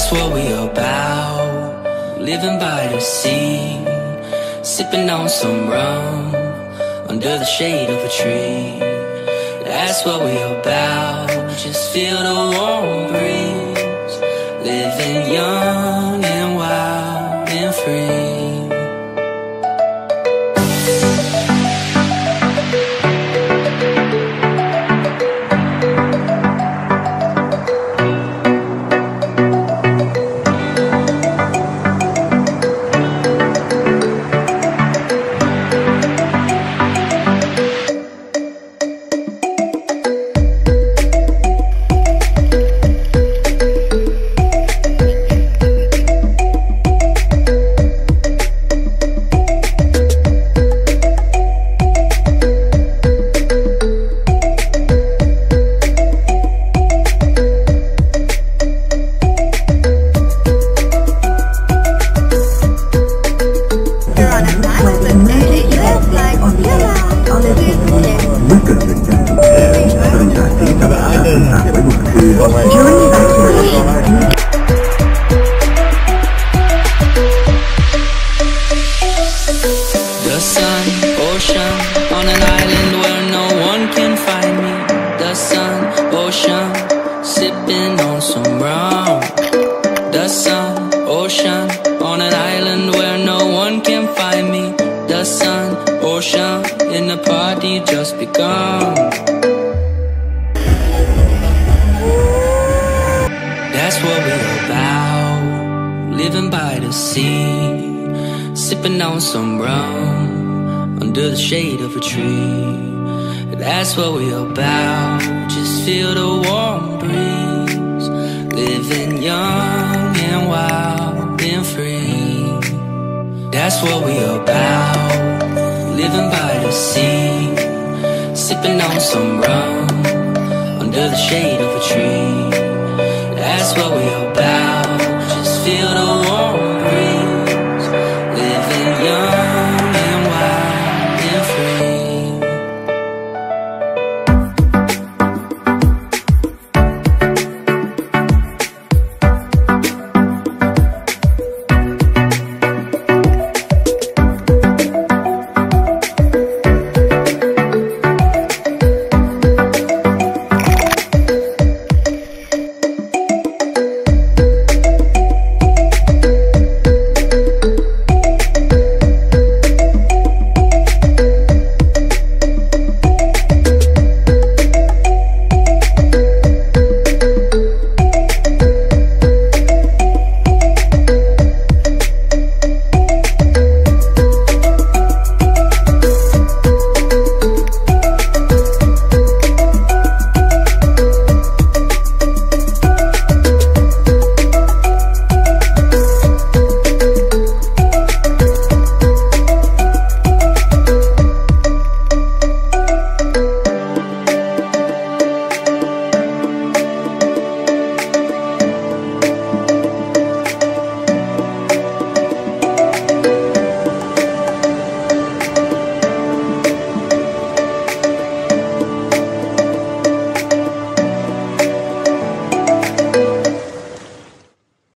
That's what we about. Living by the sea, sipping on some rum under the shade of a tree. That's what we about. Just feel the warm breeze, The sun, ocean, on an island where no one can find me. The sun, ocean, sipping on some rum. The sun, ocean, on an island where no one can find me. The sun, ocean, in the party just begun. That's what we're about. Living by the sea, sipping on some rum under the shade of a tree. That's what we're about. Just feel the warm breeze, living young and wild and free. That's what we're about. Living by the sea, sipping on some rum under the shade of a tree.